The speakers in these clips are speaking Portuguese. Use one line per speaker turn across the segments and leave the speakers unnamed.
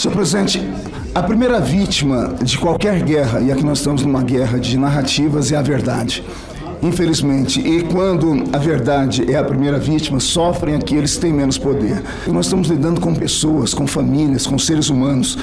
Senhor presidente, a primeira vítima de qualquer guerra, e aqui nós estamos numa guerra de narrativas, é a verdade infelizmente. E quando a verdade é a primeira vítima, sofrem aqueles que têm menos poder. E nós estamos lidando com pessoas, com famílias, com seres humanos.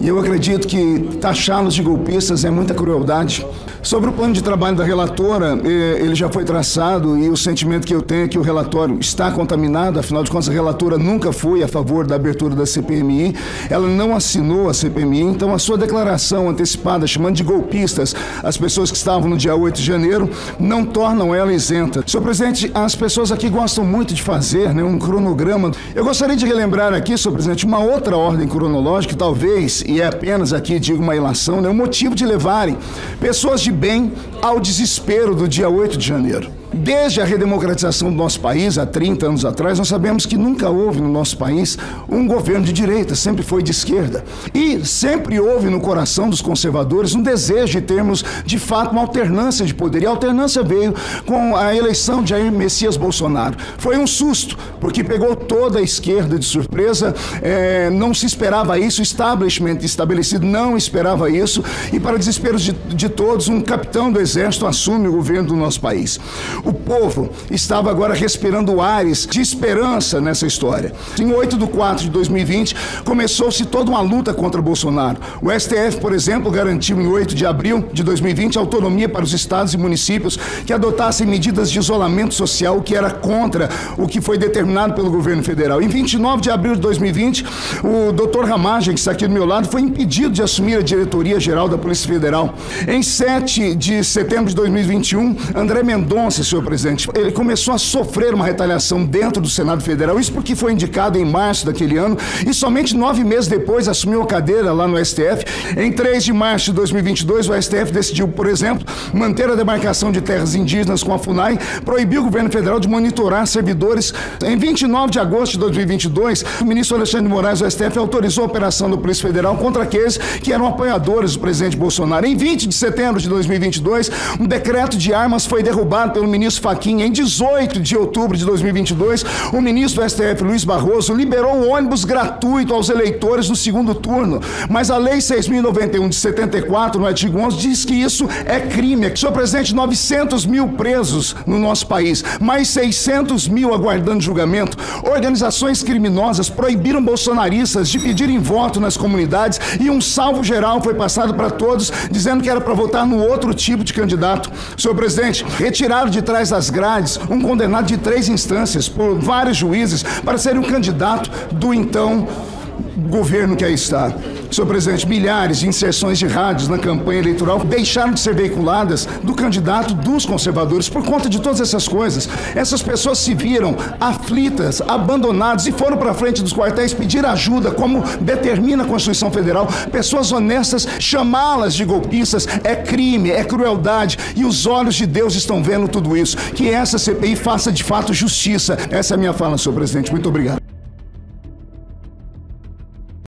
E eu acredito que taxá-los de golpistas é muita crueldade. Sobre o plano de trabalho da relatora, eh, ele já foi traçado e o sentimento que eu tenho é que o relatório está contaminado, afinal de contas, a relatora nunca foi a favor da abertura da CPMI, ela não assinou a CPMI, então a sua declaração antecipada, chamando de golpistas as pessoas que estavam no dia 8 de janeiro, não tornam ela isenta. Senhor presidente, as pessoas aqui gostam muito de fazer né, um cronograma. Eu gostaria de relembrar aqui, senhor presidente, uma outra ordem cronológica, talvez, e é apenas aqui, digo, uma ilação, né, o motivo de levarem pessoas de bem ao desespero do dia 8 de janeiro. Desde a redemocratização do nosso país, há 30 anos atrás, nós sabemos que nunca houve no nosso país um governo de direita, sempre foi de esquerda. E sempre houve no coração dos conservadores um desejo de termos, de fato, uma alternância de poder. E a alternância veio com a eleição de Jair Messias Bolsonaro. Foi um susto, porque pegou toda a esquerda de surpresa, é, não se esperava isso, o establishment estabelecido não esperava isso, e para desespero de, de todos, um capitão do exército assume o governo do nosso país. O povo estava agora respirando ares de esperança nessa história. Em 8 de 4 de 2020, começou-se toda uma luta contra Bolsonaro. O STF, por exemplo, garantiu em 8 de abril de 2020 autonomia para os estados e municípios que adotassem medidas de isolamento social, que era contra o que foi determinado pelo governo federal. Em 29 de abril de 2020, o doutor Ramagem, que está aqui do meu lado, foi impedido de assumir a diretoria geral da Polícia Federal. Em 7 de setembro de 2021, André Mendonça senhor presidente, ele começou a sofrer uma retaliação dentro do Senado Federal, isso porque foi indicado em março daquele ano e somente nove meses depois assumiu a cadeira lá no STF. Em 3 de março de 2022, o STF decidiu, por exemplo, manter a demarcação de terras indígenas com a FUNAI, proibiu o governo federal de monitorar servidores. Em 29 de agosto de 2022, o ministro Alexandre Moraes do STF autorizou a operação do Polícia Federal contra aqueles que eram apoiadores do presidente Bolsonaro. Em 20 de setembro de 2022, um decreto de armas foi derrubado pelo ministro ministro Faquinha, em 18 de outubro de 2022, o ministro do STF, Luiz Barroso, liberou um ônibus gratuito aos eleitores no segundo turno. Mas a Lei 6.091 de 74, no artigo 11, diz que isso é crime. Senhor presidente, 900 mil presos no nosso país, mais 600 mil aguardando julgamento. Organizações criminosas proibiram bolsonaristas de pedirem voto nas comunidades e um salvo geral foi passado para todos, dizendo que era para votar no outro tipo de candidato. Senhor presidente, retiraram de trás das grades um condenado de três instâncias por vários juízes para ser um candidato do então governo que aí está. Senhor presidente, milhares de inserções de rádios na campanha eleitoral deixaram de ser veiculadas do candidato dos conservadores por conta de todas essas coisas. Essas pessoas se viram aflitas, abandonadas e foram para frente dos quartéis pedir ajuda, como determina a Constituição Federal. Pessoas honestas, chamá-las de golpistas é crime, é crueldade e os olhos de Deus estão vendo tudo isso. Que essa CPI faça de fato justiça. Essa é a minha fala, senhor presidente. Muito obrigado.